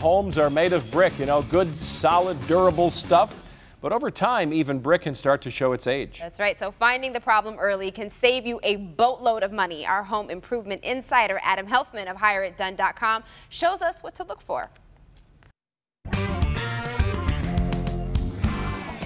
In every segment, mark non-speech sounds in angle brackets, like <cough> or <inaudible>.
Homes are made of brick, you know, good, solid, durable stuff. But over time, even brick can start to show its age. That's right. So finding the problem early can save you a boatload of money. Our home improvement insider, Adam Helfman of HireItDone.com, shows us what to look for.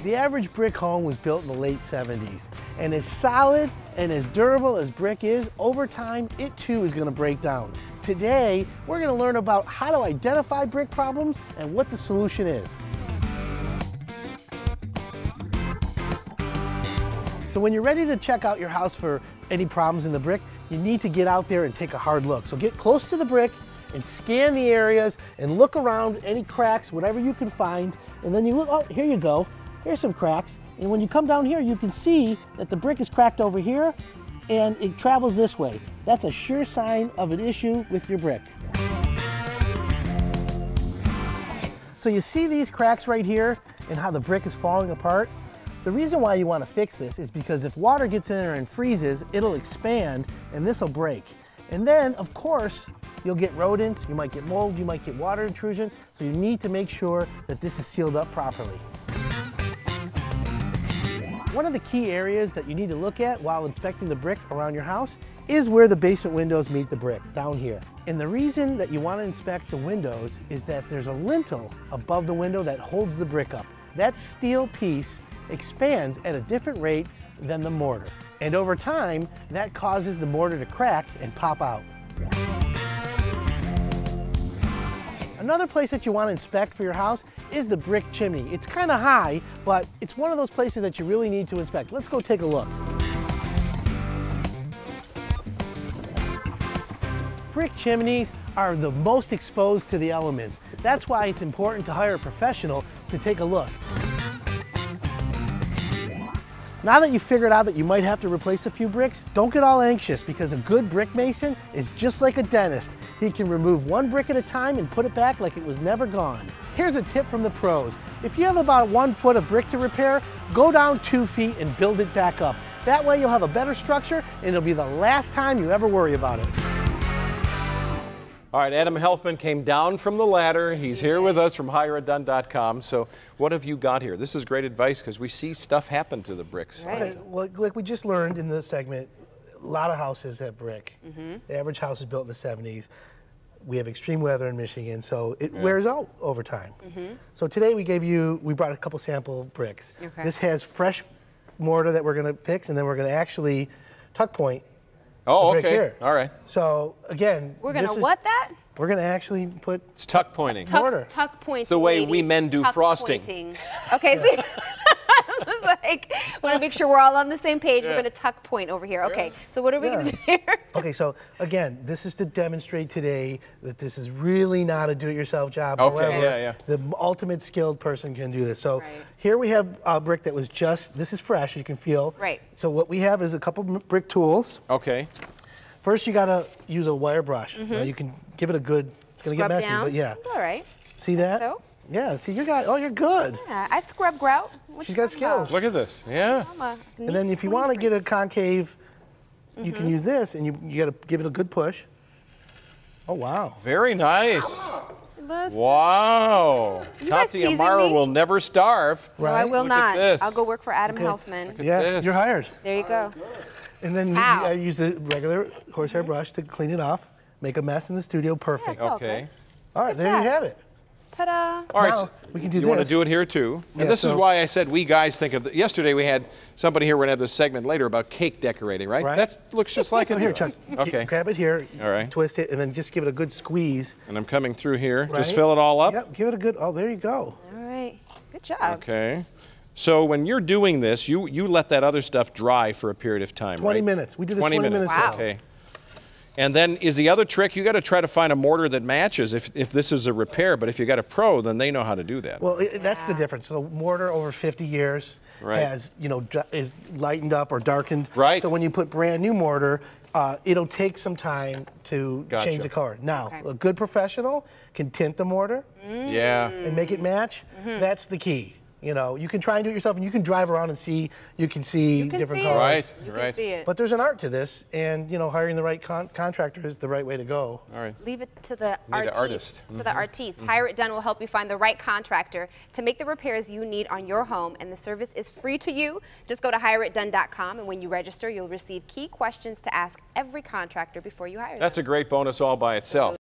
The average brick home was built in the late 70s. And as solid and as durable as brick is, over time, it too is going to break down. Today, we're going to learn about how to identify brick problems and what the solution is. So when you're ready to check out your house for any problems in the brick, you need to get out there and take a hard look. So get close to the brick and scan the areas and look around any cracks, whatever you can find. And then you look, oh, here you go. Here's some cracks. And when you come down here, you can see that the brick is cracked over here and it travels this way. That's a sure sign of an issue with your brick. So you see these cracks right here and how the brick is falling apart? The reason why you want to fix this is because if water gets in there and freezes, it'll expand and this will break. And then, of course, you'll get rodents, you might get mold, you might get water intrusion, so you need to make sure that this is sealed up properly. One of the key areas that you need to look at while inspecting the brick around your house is where the basement windows meet the brick, down here. And the reason that you want to inspect the windows is that there's a lintel above the window that holds the brick up. That steel piece expands at a different rate than the mortar. And over time, that causes the mortar to crack and pop out. Another place that you want to inspect for your house is the brick chimney. It's kind of high, but it's one of those places that you really need to inspect. Let's go take a look. Brick chimneys are the most exposed to the elements. That's why it's important to hire a professional to take a look. Now that you've figured out that you might have to replace a few bricks, don't get all anxious because a good brick mason is just like a dentist. He can remove one brick at a time and put it back like it was never gone. Here's a tip from the pros. If you have about one foot of brick to repair, go down two feet and build it back up. That way you'll have a better structure and it'll be the last time you ever worry about it. All right, Adam Helfman came down from the ladder. He's here with us from HireItDone.com. So what have you got here? This is great advice because we see stuff happen to the bricks. Right. Okay, well, like we just learned in the segment, a lot of houses have brick. Mm -hmm. The average house is built in the 70s. We have extreme weather in Michigan, so it wears out over time. Mm -hmm. So today we gave you, we brought a couple sample bricks. Okay. This has fresh mortar that we're going to fix, and then we're going to actually tuck point. Oh, the brick okay. here. All right. So again, We're gonna is- what that? We're going to actually put It's tuck pointing. Tuck, Mortar. tuck pointing. the way we men do Tuck frosting. pointing. Okay, <laughs> see? I like, want to make sure we're all on the same page. We're going to tuck point over here. Okay, so what are we going to do here? <laughs> Okay, so again, this is to demonstrate today that this is really not a do-it-yourself job. Okay, However, yeah, yeah. the ultimate skilled person can do this. So Right. here we have a brick that was just, this is fresh, you can feel. Right. So what we have is a couple brick tools. Okay. First, you gotta use a wire brush. Mm-hmm. Now you can give it a good, it's gonna. Scrub get messy, down. but yeah. All right. See that? so. Yeah, see, you got, oh, you're good. Yeah, I scrub grout. What She's you got talking about? skills. Look at this. Yeah. And then if you wanna get a concave, you Mm-hmm. can use this, and you, you gotta give it a good push. Oh, wow. Very nice. Listen. Wow. You guys Tati teasing Amara me? will never starve. No, I will Look not. I'll go work for Adam Okay. Helfman. Yeah, this. you're hired. There you go. And then Ow. I use the regular horsehair brush to clean it off, make a mess in the studio. Perfect. it's all Okay. good. All right, at there you have it. Ta-da. All right. So we can do you want to do it here too? Yeah, and this is why I said we guys think of. The, yesterday we had somebody here. We're gonna have this segment later about cake decorating, right? Right. That looks just like So it. here, Chuck, us. g- Okay. grab it here, All right. twist it, and then just give it a good squeeze. And I'm coming through here. Just fill it all up. Yep, give it a good, oh, there you go. All right. Good job. Okay. So when you're doing this, you you let that other stuff dry for a period of time, 20 right? minutes. We do this 20 minutes Wow. Okay. And then is the other trick, you got to try to find a mortar that matches if, if this is a repair, but if you got a pro, then they know how to do that. Well, i that's the difference. So mortar over 50 years Right. has, you know, is lightened up or darkened. Right. So when you put brand new mortar, uh, it'll take some time to Gotcha. change the color. Now, Okay. a good professional can tint the mortar yeah. and make it match. Mm-hmm. That's the key. You know, you can try and do it yourself, and you can drive around and see. You can see You can different see colors. it. Right, You right. can see it. But there's an art to this, and you know, hiring the right con- contractor is the right way to go. All right. Leave it to the Need an artiste. artist. To the mm-hmm. artiste. Mm-hmm. Hire It Done will help you find the right contractor to make the repairs you need on your home, and the service is free to you. Just go to hireitdone.com, and when you register, you'll receive key questions to ask every contractor before you hire them. That's a great bonus all by itself.